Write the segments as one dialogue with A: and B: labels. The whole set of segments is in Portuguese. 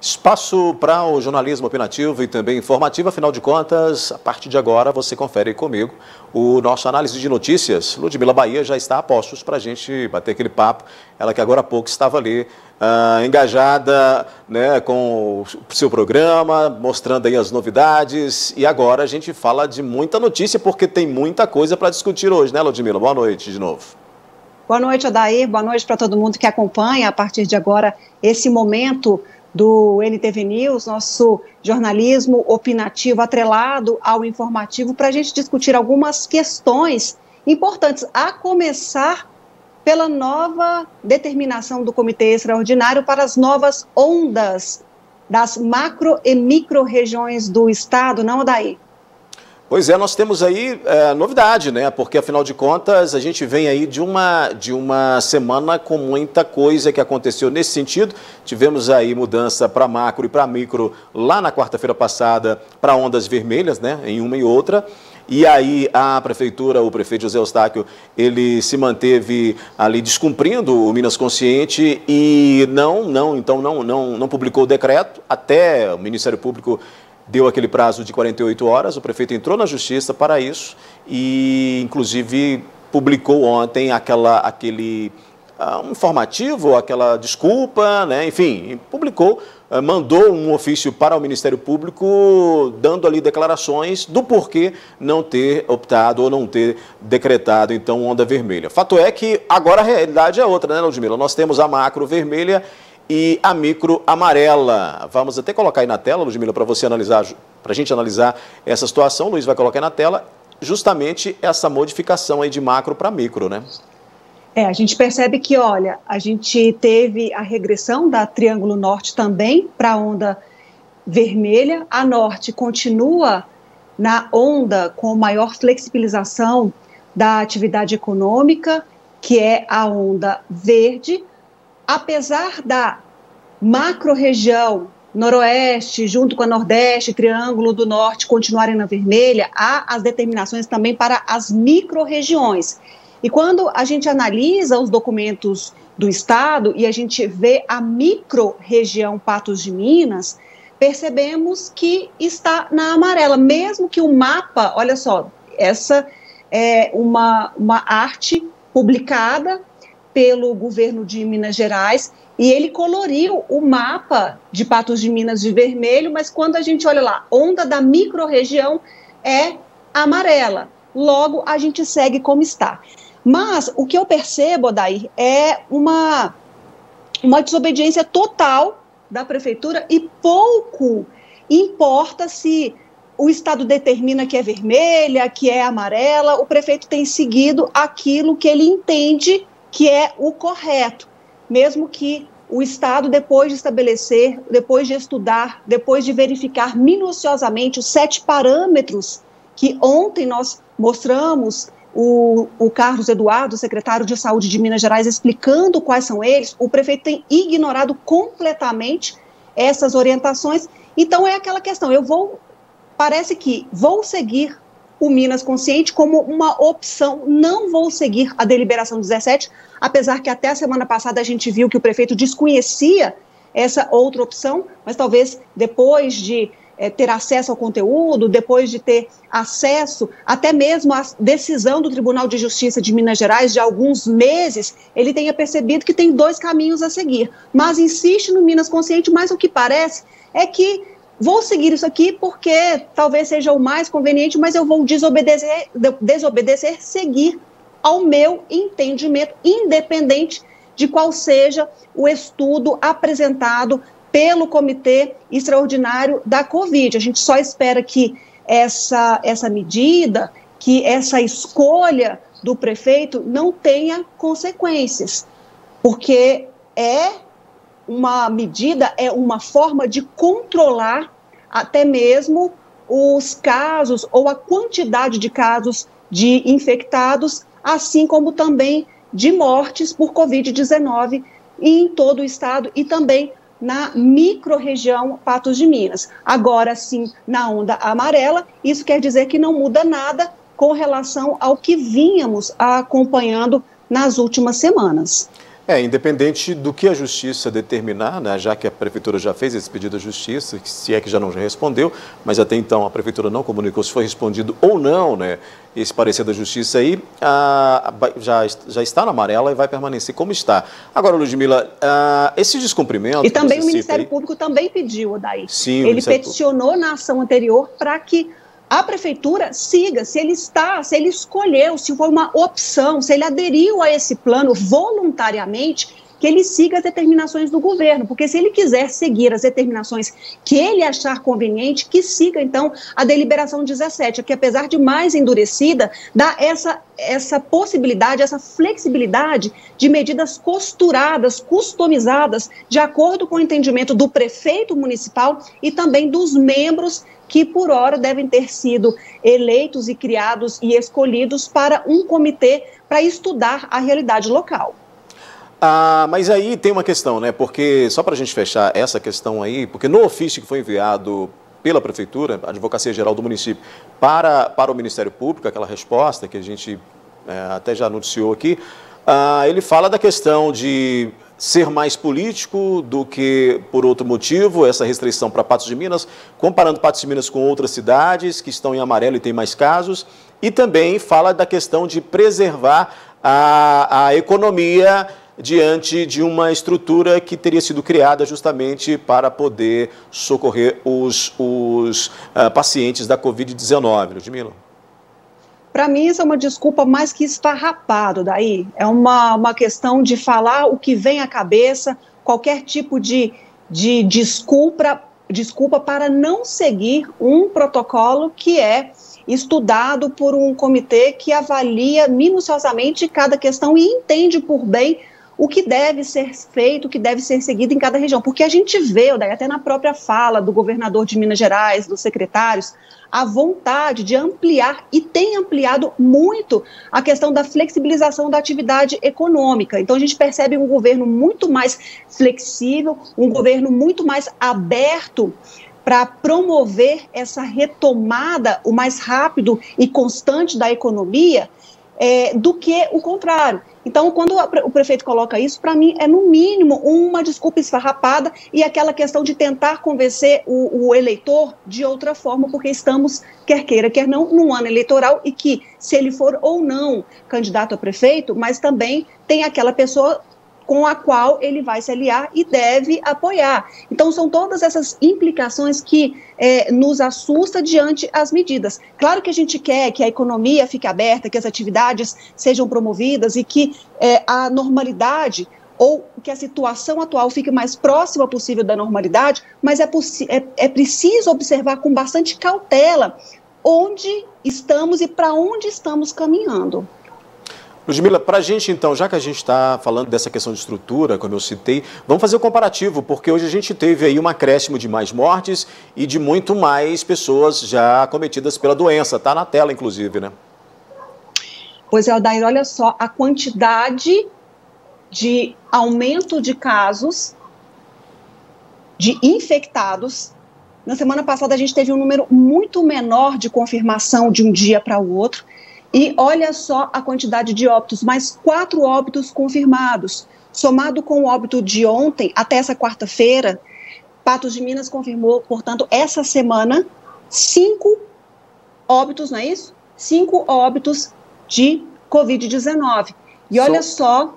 A: Espaço para o jornalismo opinativo e também informativo, afinal de contas, a partir de agora você confere comigo o nosso análise de notícias. Ludmila Bahia já está a postos para a gente bater aquele papo. Ela que agora há pouco estava ali uh, engajada né, com o seu programa, mostrando aí as novidades. E agora a gente fala de muita notícia, porque tem muita coisa para discutir hoje, né, Ludmila? Boa noite de novo.
B: Boa noite, Adair. Boa noite para todo mundo que acompanha a partir de agora esse momento do NTV News, nosso jornalismo opinativo atrelado ao informativo, para a gente discutir algumas questões importantes, a começar pela nova determinação do Comitê Extraordinário para as novas ondas das macro e micro regiões do Estado, não, daí?
A: Pois é, nós temos aí é, novidade, né? Porque afinal de contas a gente vem aí de uma, de uma semana com muita coisa que aconteceu nesse sentido. Tivemos aí mudança para macro e para micro lá na quarta-feira passada para ondas vermelhas, né? Em uma e outra. E aí a prefeitura, o prefeito José Eustáquio, ele se manteve ali descumprindo o Minas Consciente e não, não, então não, não, não publicou o decreto até o Ministério Público deu aquele prazo de 48 horas, o prefeito entrou na justiça para isso e, inclusive, publicou ontem aquela, aquele uh, informativo, aquela desculpa, né? enfim, publicou, uh, mandou um ofício para o Ministério Público dando ali declarações do porquê não ter optado ou não ter decretado, então, onda vermelha. Fato é que agora a realidade é outra, né, Ludmila? Nós temos a macro vermelha e a micro amarela. Vamos até colocar aí na tela, Ludmila, para você analisar, para a gente analisar essa situação. O Luiz vai colocar aí na tela justamente essa modificação aí de macro para micro, né?
B: É, a gente percebe que, olha, a gente teve a regressão da Triângulo Norte também para a onda vermelha. A Norte continua na onda com maior flexibilização da atividade econômica, que é a onda verde apesar da macro-região noroeste, junto com a nordeste, triângulo do norte, continuarem na vermelha, há as determinações também para as micro-regiões. E quando a gente analisa os documentos do Estado e a gente vê a micro-região Patos de Minas, percebemos que está na amarela, mesmo que o mapa, olha só, essa é uma, uma arte publicada pelo governo de Minas Gerais e ele coloriu o mapa de Patos de Minas de vermelho, mas quando a gente olha lá, onda da microrregião é amarela. Logo, a gente segue como está. Mas o que eu percebo, daí é uma, uma desobediência total da prefeitura e pouco importa se o Estado determina que é vermelha, que é amarela, o prefeito tem seguido aquilo que ele entende que é o correto, mesmo que o Estado, depois de estabelecer, depois de estudar, depois de verificar minuciosamente os sete parâmetros que ontem nós mostramos, o, o, Carlos Eduardo, secretário de Saúde de Minas Gerais, explicando quais são eles, o prefeito tem ignorado completamente essas orientações. Então é aquela questão, eu vou, parece que vou seguir o Minas Consciente como uma opção. Não vou seguir a deliberação 17, apesar que até a semana passada a gente viu que o prefeito desconhecia essa outra opção, mas talvez depois de é, ter acesso ao conteúdo, depois de ter acesso até mesmo à decisão do Tribunal de Justiça de Minas Gerais de alguns meses, ele tenha percebido que tem dois caminhos a seguir. Mas insiste no Minas Consciente, mas o que parece é que vou seguir isso aqui porque talvez seja o mais conveniente, mas eu vou desobedecer, desobedecer, seguir ao meu entendimento, independente de qual seja o estudo apresentado pelo Comitê Extraordinário da Covid. A gente só espera que essa, essa medida, que essa escolha do prefeito não tenha consequências, porque é uma medida, é uma forma de controlar até mesmo os casos ou a quantidade de casos de infectados, assim como também de mortes por Covid-19 em todo o estado e também na microrregião Patos de Minas. Agora sim, na onda amarela, isso quer dizer que não muda nada com relação ao que vínhamos acompanhando nas últimas semanas.
A: É, independente do que a justiça determinar, né, já que a prefeitura já fez esse pedido à justiça, se é que já não respondeu, mas até então a prefeitura não comunicou se foi respondido ou não, né, esse parecer da justiça aí, ah, já, já está na amarela e vai permanecer como está. Agora, Ludmila, ah, esse descumprimento...
B: E também o Ministério aí, Público também pediu, Odaí. Sim, Ele peticionou Público. na ação anterior para que a prefeitura siga, se ele está, se ele escolheu, se foi uma opção, se ele aderiu a esse plano voluntariamente, que ele siga as determinações do governo, porque se ele quiser seguir as determinações que ele achar conveniente, que siga então a deliberação 17, que apesar de mais endurecida, dá essa, essa possibilidade, essa flexibilidade de medidas costuradas, customizadas, de acordo com o entendimento do prefeito municipal e também dos membros que por hora devem ter sido eleitos e criados e escolhidos para um comitê para estudar a realidade local.
A: Ah, mas aí tem uma questão, né? Porque, só para a gente fechar essa questão aí, porque no ofício que foi enviado pela Prefeitura, a Advocacia Geral do município, para, para o Ministério Público, aquela resposta que a gente é, até já anunciou aqui, ah, ele fala da questão de ser mais político do que por outro motivo, essa restrição para Patos de Minas, comparando Patos de Minas com outras cidades que estão em amarelo e tem mais casos, e também fala da questão de preservar a, a economia diante de uma estrutura que teria sido criada justamente para poder socorrer os, os uh, pacientes da Covid-19. Ludmila?
B: Para mim, isso é uma desculpa mais que esfarrapado daí. É uma, uma questão de falar o que vem à cabeça, qualquer tipo de, de desculpa, desculpa para não seguir um protocolo que é estudado por um comitê que avalia minuciosamente cada questão e entende por bem o que deve ser feito, o que deve ser seguido em cada região. Porque a gente vê, até na própria fala do governador de Minas Gerais, dos secretários, a vontade de ampliar e tem ampliado muito a questão da flexibilização da atividade econômica. Então a gente percebe um governo muito mais flexível, um governo muito mais aberto para promover essa retomada o mais rápido e constante da economia é, do que o contrário. Então, quando o prefeito coloca isso, para mim é no mínimo uma desculpa esfarrapada e aquela questão de tentar convencer o, o, eleitor de outra forma, porque estamos, quer queira, quer não, num ano eleitoral e que, se ele for ou não candidato a prefeito, mas também tem aquela pessoa com a qual ele vai se aliar e deve apoiar. Então, são todas essas implicações que é, nos assusta diante as medidas. Claro que a gente quer que a economia fique aberta, que as atividades sejam promovidas e que é, a normalidade ou que a situação atual fique mais próxima possível da normalidade, mas é, é, é preciso observar com bastante cautela onde estamos e para onde estamos caminhando.
A: Ludmila, para a gente então, já que a gente está falando dessa questão de estrutura, como eu citei, vamos fazer o um comparativo, porque hoje a gente teve aí um acréscimo de mais mortes e de muito mais pessoas já cometidas pela doença. Está na tela, inclusive, né?
B: Pois é, Aldair, olha só a quantidade de aumento de casos de infectados. Na semana passada a gente teve um número muito menor de confirmação de um dia para o outro. E olha só a quantidade de óbitos, mais quatro óbitos confirmados. Somado com o óbito de ontem, até essa quarta-feira, Patos de Minas confirmou, portanto, essa semana, cinco óbitos, não é isso? Cinco óbitos de Covid-19. E so, olha só.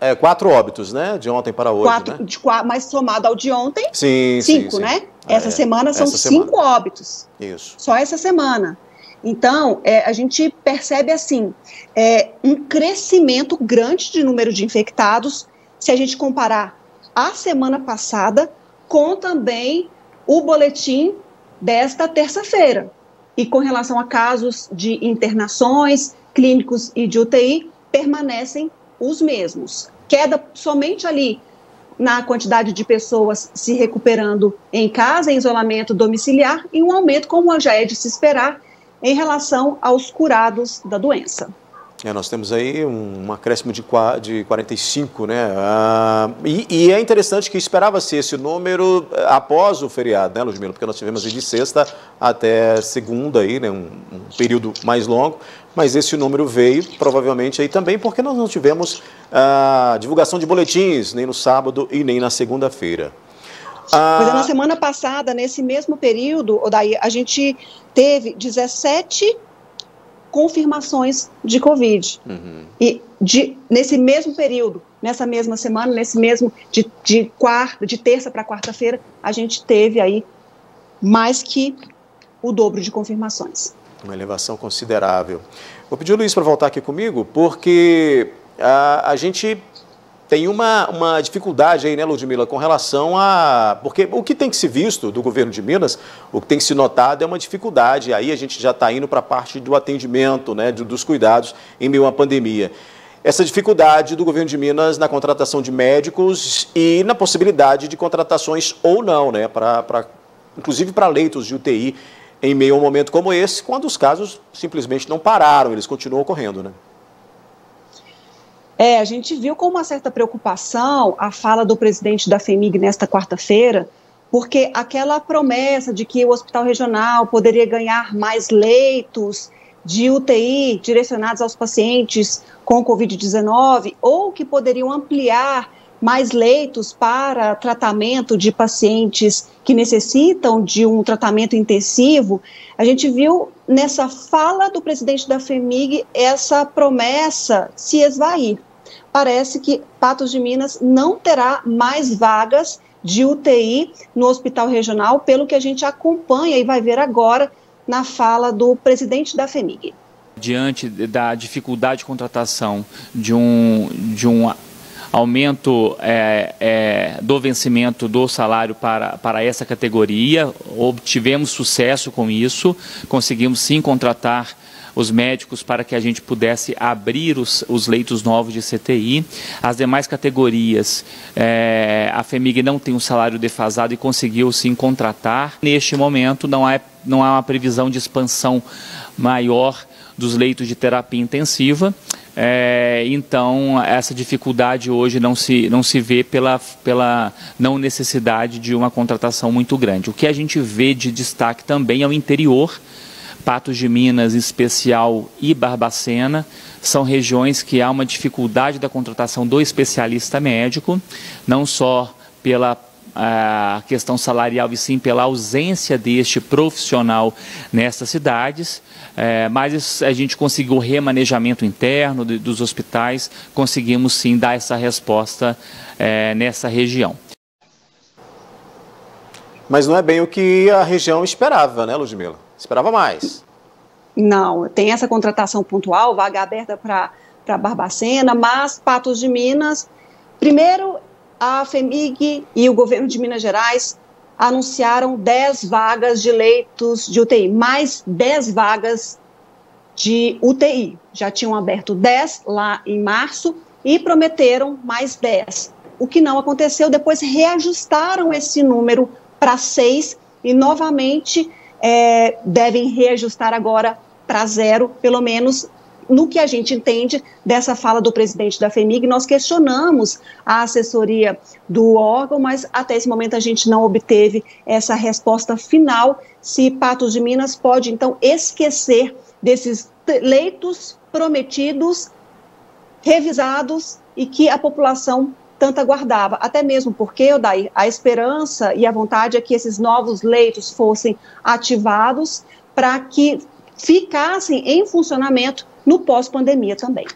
A: É, quatro óbitos, né? De ontem para hoje.
B: Quatro,
A: né?
B: de, mas somado ao de ontem,
A: sim,
B: cinco,
A: sim, sim.
B: né? Essa é, semana são essa cinco semana. óbitos.
A: Isso.
B: Só essa semana. Então, é, a gente percebe assim é, um crescimento grande de número de infectados, se a gente comparar a semana passada com também o boletim desta terça-feira. E com relação a casos de internações, clínicos e de UTI, permanecem os mesmos. Queda somente ali na quantidade de pessoas se recuperando em casa, em isolamento domiciliar, e um aumento, como já é de se esperar, em relação aos curados da doença.
A: É, nós temos aí um, um acréscimo de, de 45, né? Ah, e, e, é interessante que esperava-se esse número eh, após o feriado, né, Ludmila? Porque nós tivemos de sexta até segunda aí, né? Um, um, período mais longo, mas esse número veio provavelmente aí também porque nós não tivemos ah, divulgação de boletins nem no sábado e nem na segunda-feira.
B: Ah, Mas na semana passada, nesse mesmo período, daí a gente teve 17 confirmações de Covid. Uhum. E de, nesse mesmo período, nessa mesma semana, nesse mesmo de, de quarta, de terça para quarta-feira, a gente teve aí mais que o dobro de confirmações.
A: Uma elevação considerável. Vou pedir o Luiz para voltar aqui comigo, porque a, a gente tem uma, uma dificuldade aí, né, Ludmila, com relação a. Porque o que tem que se visto do governo de Minas, o que tem que se notado é uma dificuldade. Aí a gente já está indo para a parte do atendimento, né, dos cuidados em meio à pandemia. Essa dificuldade do governo de Minas na contratação de médicos e na possibilidade de contratações ou não, né, pra, pra, inclusive para leitos de UTI em meio a um momento como esse, quando os casos simplesmente não pararam, eles continuam ocorrendo, né?
B: É, a gente viu com uma certa preocupação a fala do presidente da FEMIG nesta quarta-feira, porque aquela promessa de que o hospital regional poderia ganhar mais leitos de UTI direcionados aos pacientes com Covid-19 ou que poderiam ampliar mais leitos para tratamento de pacientes que necessitam de um tratamento intensivo, a gente viu nessa fala do presidente da FEMIG essa promessa se esvair parece que Patos de Minas não terá mais vagas de UTI no hospital regional, pelo que a gente acompanha e vai ver agora na fala do presidente da FEMIG.
C: Diante da dificuldade de contratação de um, de um aumento é, é, do vencimento do salário para, para essa categoria, obtivemos sucesso com isso, conseguimos sim contratar os médicos para que a gente pudesse abrir os, os leitos novos de CTI. As demais categorias, é, a FEMIG não tem um salário defasado e conseguiu sim contratar. Neste momento, não há, não há uma previsão de expansão maior dos leitos de terapia intensiva. É, então, essa dificuldade hoje não se, não se vê pela, pela não necessidade de uma contratação muito grande. O que a gente vê de destaque também é o interior, Patos de Minas, especial e Barbacena, são regiões que há uma dificuldade da contratação do especialista médico, não só pela a questão salarial e sim pela ausência deste profissional nessas cidades, é, mas a gente conseguiu remanejamento interno de, dos hospitais, conseguimos sim dar essa resposta é, nessa região.
A: Mas não é bem o que a região esperava, né, Ludmila? Esperava mais.
B: Não, tem essa contratação pontual, vaga aberta para Barbacena, mas Patos de Minas. Primeiro, a FEMIG e o governo de Minas Gerais anunciaram 10 vagas de leitos de UTI, mais 10 vagas de UTI. Já tinham aberto 10 lá em março e prometeram mais 10. O que não aconteceu, depois reajustaram esse número para 6 e novamente é, devem reajustar agora para zero, pelo menos no que a gente entende dessa fala do presidente da FEMIG, nós questionamos a assessoria do órgão, mas até esse momento a gente não obteve essa resposta final. Se Patos de Minas pode então esquecer desses leitos prometidos, revisados e que a população tanto aguardava, até mesmo porque, Odair, a esperança e a vontade é que esses novos leitos fossem ativados para que ficassem em funcionamento no pós-pandemia também.